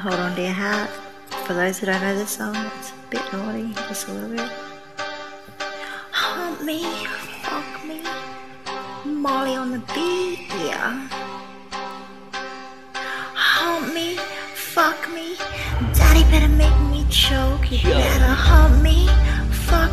Hold on dear heart. For those who don't know this song, it's a bit naughty, just a little bit. Haunt me, fuck me, Molly on the beat, yeah. Haunt me, fuck me, daddy better make me choke. You better haunt me,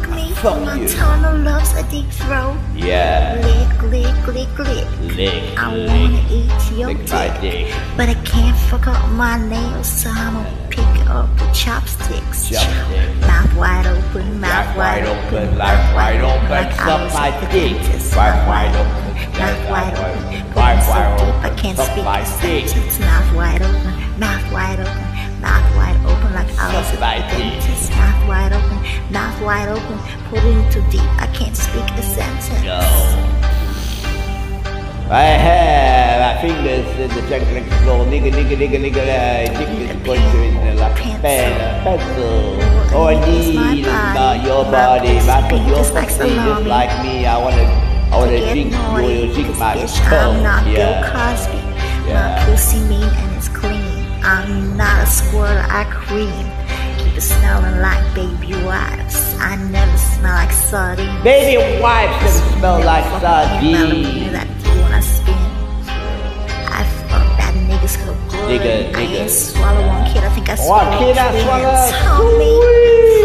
fuck me, Fuck my you. tunnel loves a deep throat. Yeah. Lick, lick, lick, lick. Lick, I lick. wanna eat your Lick dick. dick. But I can't fuck up my nails, so I'ma pick up with chopsticks. Chopsticks. Mouth wide open, mouth wide wide open, open, mouth wide open, like suck my the dick. Mouth wide open, mouth wide open, mouth wide deep I open, can't speak my a sentence. Mouth wide open, mouth wide open, mouth wide open, like I was Suck at my the dick. dentist. Wide open, mouth wide open, putting too deep I can't speak a sentence. Go. I have my fingers in the jungle floor, nigga, nigga, nigga, nigga, uh, dick is pointing in like a pen, a pencil. All I need is your body, my put your pussy just like me. I wanna, I wanna drink naughty, you, drink my bitch, I'm not Bill. Cosby. Yeah. My pussy mean and it's clean. I'm not a squirrel, I cream. Keep it smelling like baby wipes. I never smell like sardines. Baby wipes that smell like Fucking melody sardines. that when I spin. I fuck that nigga's so good. Nigga, I nigga. ain't swallow one kid, I think I One swallowed kid, I twins. swallow Help me,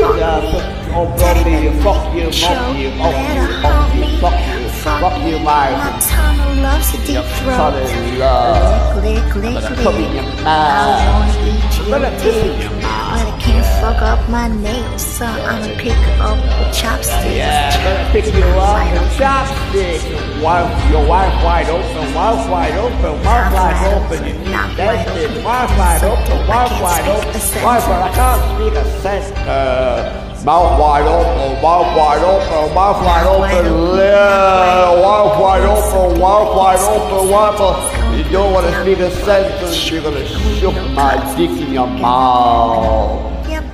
fuck Yeah, me. fuck- oh, Daddy baby, better fuck make you, me fuck choke. you, fuck Better you, fuck help you, me. fuck you, fuck you, my- My tunnel loves a deep Your throat. tunnel love. Lick, lick, lick, gonna lick. come in your I mouth. wanna eat I'm your gonna piss in my nails, so I'ma pick up with chopsticks. Yeah, gonna pick you up with chopsticks. Wife, your wife wide open, wife wide open, wife wide open. You need dentist, wife wide open, wife wide open, wife wide. I can't speak a sentence. Uh, mouth wide open, mouth wide open, mouth wide open, yeah, mouth wide open, mouth wide open, mouth wide. You don't want to speak a sentence, you're gonna shook my dick in your mouth.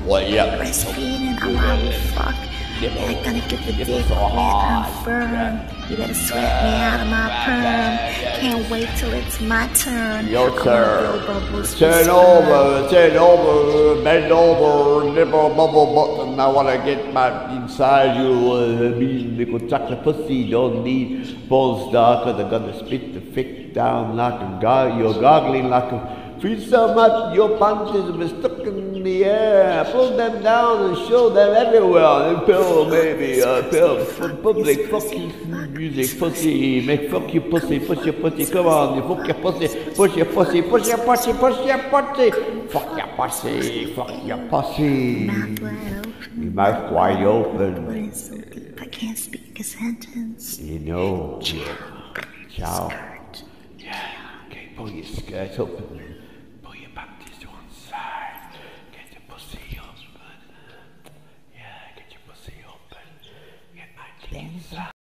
Well, yeah. Breastfeeding, I'm out with fuck. Nipple. Yeah, gonna get the dick wet and firm. You better sweat me out of my perm. Can't wait till it's my turn. Your turn. Turn over, turn over, bend over, nipple bubble button. I wanna get my inside you. Uh, me little chocolate pussy don't need balls dark, cause I'm gonna spit the fick down like a gar. You're gargling like a. Feel so much your punches in the air. Pull them down and show them everywhere. And pill, baby, uh, pill, for public, fucking music, pussy, make fuck you pussy, push your pussy, come on, you fuck your pussy, push your pussy, push your pussy, push your pussy, fuck your pussy, fuck your pussy. Mouth wide open. Your mouth wide open, it's so deep I can't speak a sentence. you know. Ciao. Skirt. Yeah, okay, pull your skirt open. things.